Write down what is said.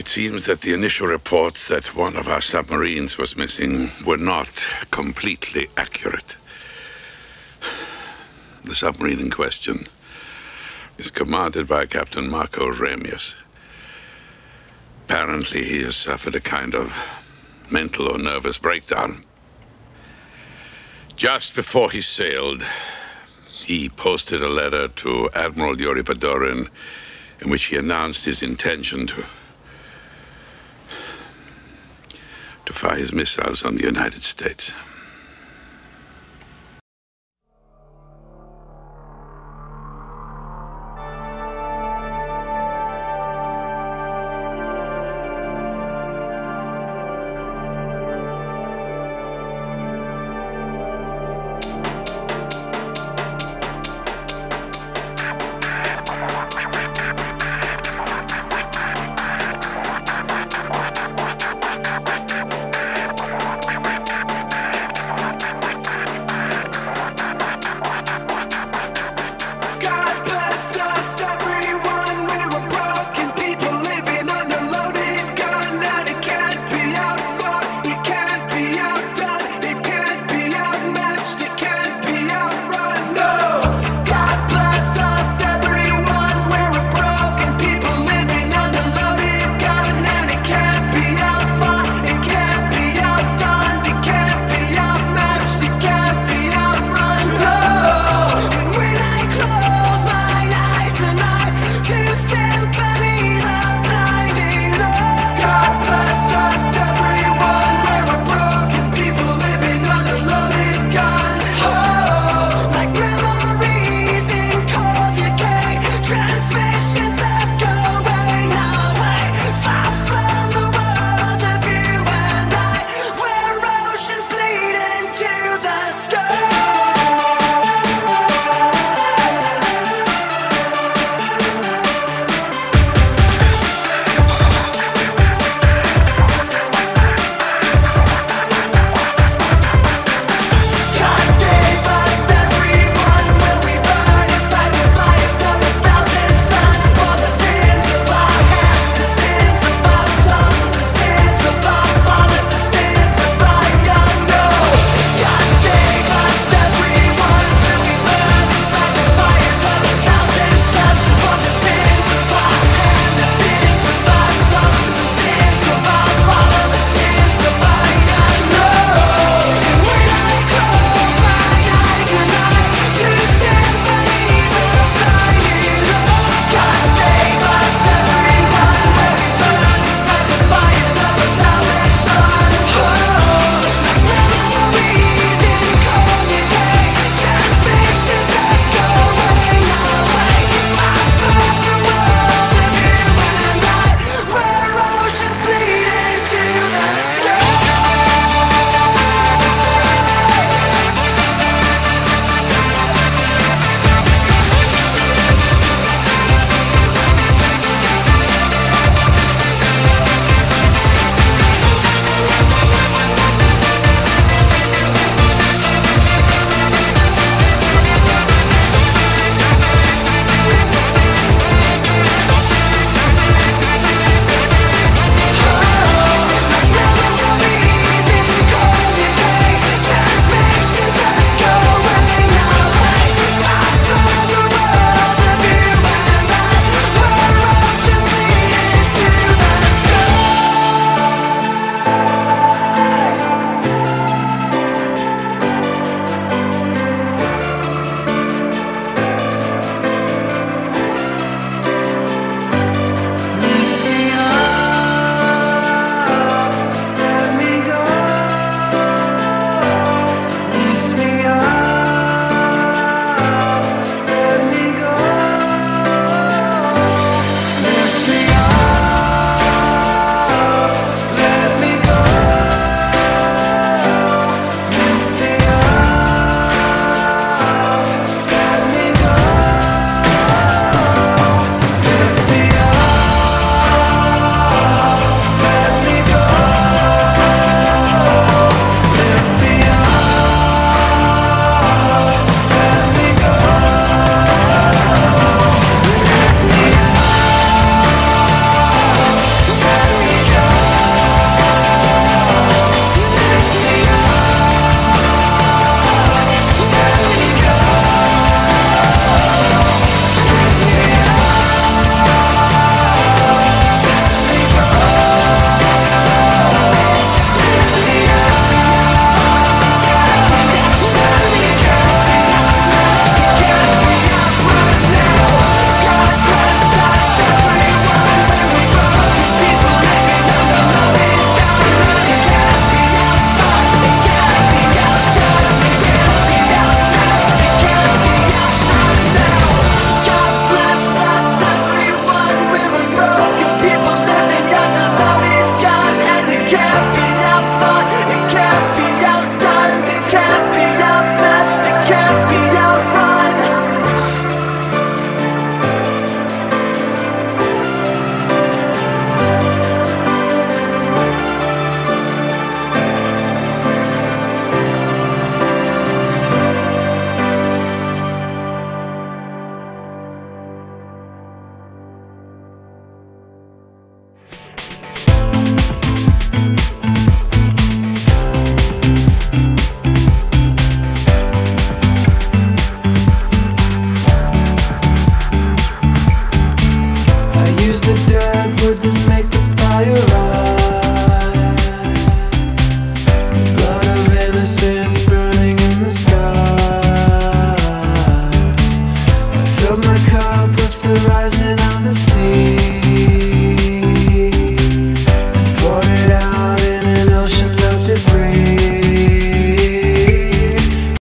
It seems that the initial reports that one of our submarines was missing were not completely accurate. The submarine in question is commanded by Captain Marko Ramius. Apparently, he has suffered a kind of mental or nervous breakdown. Just before he sailed, he posted a letter to Admiral Yuri Padorin in which he announced his intention to to fire his missiles on the United States. I thought Filled my cup with the rising